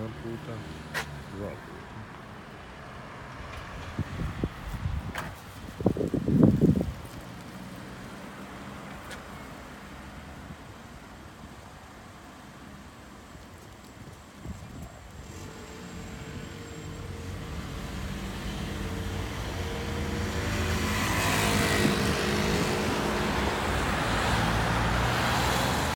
One puta. Jogos.